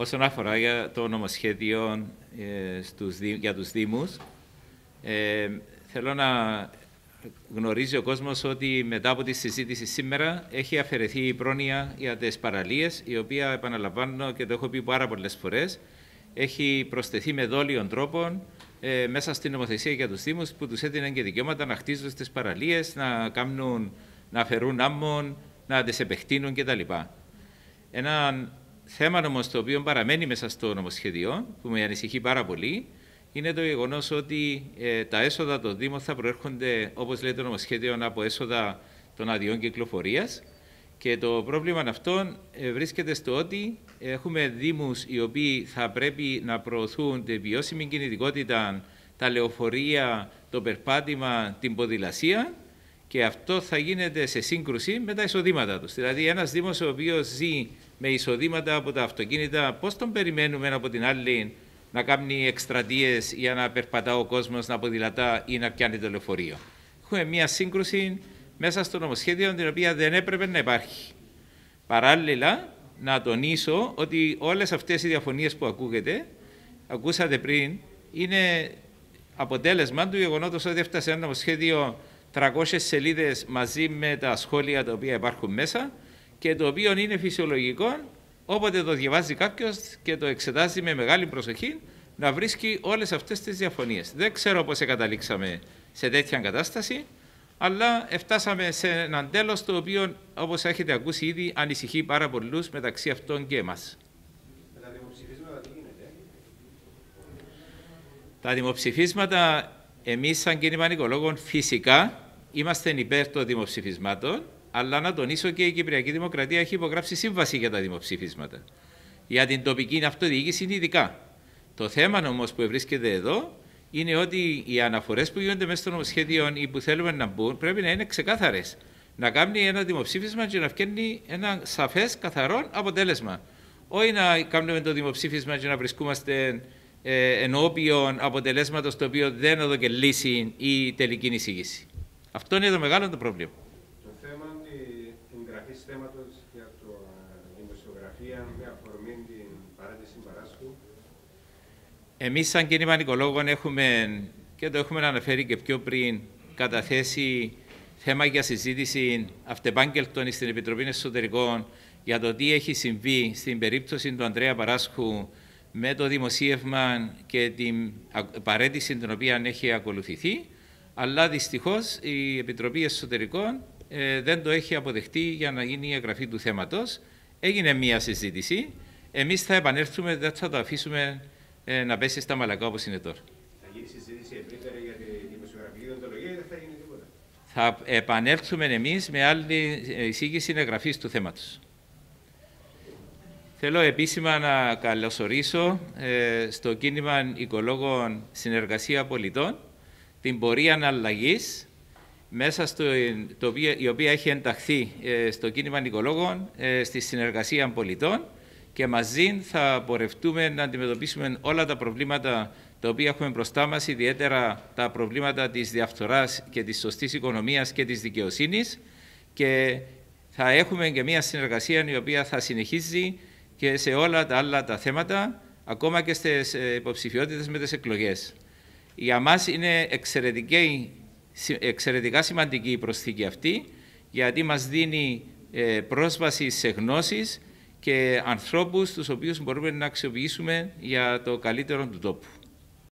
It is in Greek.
όσον αφορά για το νομοσχέδιο ε, στους, για τους Δήμους, ε, θέλω να γνωρίζει ο κόσμος ότι μετά από τη συζήτηση σήμερα έχει αφαιρεθεί η πρόνοια για τις παραλίες, η οποία επαναλαμβάνω και το έχω πει πάρα πολλές φορές, έχει προσθεθεί με δόλιων τρόπων ε, μέσα στην νομοθεσία για τους Δήμους που τους έδιναν και δικαιώματα να χτίζουν στις παραλίες, να, κάνουν, να αφαιρούν άμμον, να τις επεκτείνουν κτλ. Ένα θέμα όμως το οποίο παραμένει μέσα στο νομοσχέδιο, που με ανησυχεί πάρα πολύ, είναι το γεγονός ότι ε, τα έσοδα των Δήμων θα προέρχονται, όπως λέει το νομοσχέδιο, από έσοδα των αδειών κυκλοφορίας. Και το πρόβλημα αυτό ε, βρίσκεται στο ότι έχουμε Δήμους οι οποίοι θα πρέπει να προωθούν τη βιώσιμη κινητικότητα, τα λεωφορεία, το περπάτημα, την ποδηλασία και αυτό θα γίνεται σε σύγκρουση με τα εισοδήματά τους. Δηλαδή, ένας Δήμος ο οποίος ζει με εισοδήματα από τα αυτοκίνητα, πώς τον περιμένουμε από την άλλη να κάνει εκστρατείες για να περπατά ο κόσμος, να ποδηλατά ή να πιάνει το λεωφορείο; Έχουμε μια σύγκρουση μέσα στο νομοσχέδιο την οποία δεν έπρεπε να υπάρχει. Παράλληλα, να τονίσω ότι όλες αυτές οι διαφωνίες που ακούγεται, ακούσατε πριν, είναι αποτέλεσμα του γεγονότος ότι έφτασε ένα νομοσχέδιο 300 σελίδες μαζί με τα σχόλια τα οποία υπάρχουν μέσα και το οποίο είναι φυσιολογικό όποτε το διαβάζει κάποιος και το εξετάζει με μεγάλη προσοχή να βρίσκει όλες αυτές τις διαφωνίες. Δεν ξέρω πώς καταλήξαμε σε τέτοια κατάσταση, αλλά φτάσαμε σε έναν τέλος το οποίο, όπως έχετε ακούσει ήδη, ανησυχεί πάρα πολλούς μεταξύ αυτών και εμάς. Τα δημοψηφίσματα τι γίνεται; Τα δημοψηφίσματα, εμείς, σαν κίνημα νοικολόγων, φυσικά είμαστε υπέρ των δημοψηφισμάτων αλλά να τονίσω και η Κυπριακή Δημοκρατία έχει υπογράψει σύμβαση για τα δημοψήφισματα. Για την τοπική αυτοδιοίκηση είναι ειδικά. Το θέμα όμως που βρίσκεται εδώ είναι ότι οι αναφορές που γίνονται μέσα στο νομοσχέδιο ή που θέλουμε να μπουν πρέπει να είναι ξεκάθαρες. Να κάνει ένα δημοψήφισμα και να φτιάχνει ένα σαφές, καθαρό αποτέλεσμα. Όχι να κάνουμε το δημοψήφισμα και να βρισκόμαστε ε, ενώπιον αποτελέσματος το οποίο δεν έδωκε και λύση ή τελική εισήγηση. Αυτό είναι το μεγάλο το πρόβλημα θέματο για το δημοσιογραφία με αφορμή την παράτηση Παράσχου. Εμείς, σαν κίνημα νοικολόγων, έχουμε και το έχουμε αναφέρει και πιο πριν καταθέσει θέμα για συζήτηση αυτεπάγγελτων στην Επιτροπή Εσωτερικών για το τι έχει συμβεί στην περίπτωση του Ανδρέα Παράσχου με το δημοσίευμα και την παρέτηση την οποία έχει ακολουθηθεί. Αλλά δυστυχώς η Επιτροπή Εσωτερικών ε, δεν το έχει αποδεχτεί για να γίνει η εγγραφή του θέματος. Έγινε μία συζήτηση. Εμείς θα επανέλθουμε, δεν θα το αφήσουμε ε, να πέσει στα μαλακά όπως είναι τώρα. Θα γίνει συζήτηση ευρύτερα για τη δημοσιογραφική δοντολογία ή δεν θα γίνει τίποτα; Θα επανέλθουμε εμείς με άλλη εισήγηση εγγραφής του θέματος. Θέλω επίσημα να καλωσορίσω ε, στο κίνημα οικολόγων συνεργασία πολιτών την πορεία αλλαγή μέσα στο, το η οποία έχει ενταχθεί ε, στο κίνημα νοικολόγων ε, στη συνεργασία πολιτών και μαζί θα πορευτούμε να αντιμετωπίσουμε όλα τα προβλήματα τα οποία έχουμε μπροστά μας, ιδιαίτερα τα προβλήματα της διαφθοράς και της σωστής οικονομίας και της δικαιοσύνης. Και θα έχουμε και μια συνεργασία η οποία θα συνεχίζει και σε όλα τα άλλα τα θέματα, ακόμα και στις ε, υποψηφιότητες με τις εκλογές. Για μας είναι εξαιρετική εξαιρετικά σημαντική η προσθήκη αυτή, γιατί μας δίνει ε, πρόσβαση σε γνώσεις και ανθρώπους τους οποίους μπορούμε να αξιοποιήσουμε για το καλύτερο του τόπου.